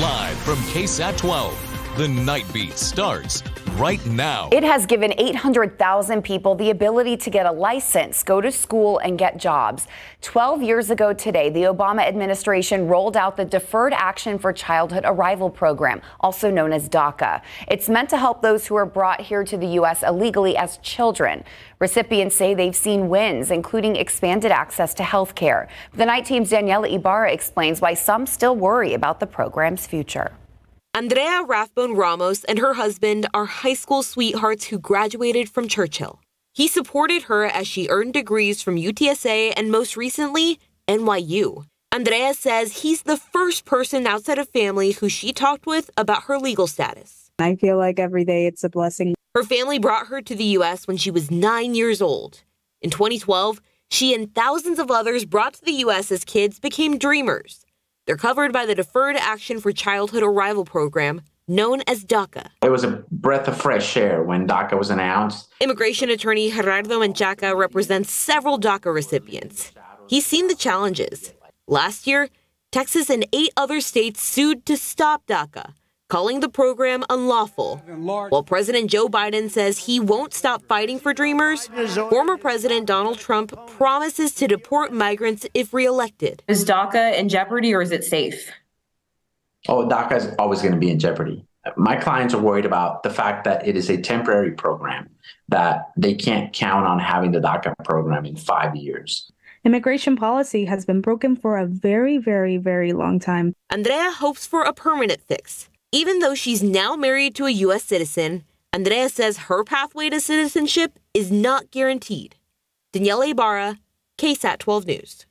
Live from KSAT 12. The Night Beat starts right now. It has given 800,000 people the ability to get a license, go to school, and get jobs. 12 years ago today, the Obama administration rolled out the Deferred Action for Childhood Arrival program, also known as DACA. It's meant to help those who are brought here to the U.S. illegally as children. Recipients say they've seen wins, including expanded access to health care. The night team's Daniela Ibarra explains why some still worry about the program's future. Andrea Rathbone Ramos and her husband are high school sweethearts who graduated from Churchill. He supported her as she earned degrees from UTSA and most recently, NYU. Andrea says he's the first person outside of family who she talked with about her legal status. I feel like every day it's a blessing. Her family brought her to the U.S. when she was nine years old. In 2012, she and thousands of others brought to the U.S. as kids became dreamers. They're covered by the Deferred Action for Childhood Arrival program, known as DACA. It was a breath of fresh air when DACA was announced. Immigration attorney Gerardo Menchaca represents several DACA recipients. He's seen the challenges. Last year, Texas and eight other states sued to stop DACA, calling the program unlawful. While President Joe Biden says he won't stop fighting for Dreamers, former President Donald Trump promises to deport migrants if reelected. Is DACA in jeopardy or is it safe? Oh, DACA is always going to be in jeopardy. My clients are worried about the fact that it is a temporary program, that they can't count on having the DACA program in five years. Immigration policy has been broken for a very, very, very long time. Andrea hopes for a permanent fix. Even though she's now married to a U.S. citizen, Andrea says her pathway to citizenship is not guaranteed. Danielle Ibarra, KSAT 12 News.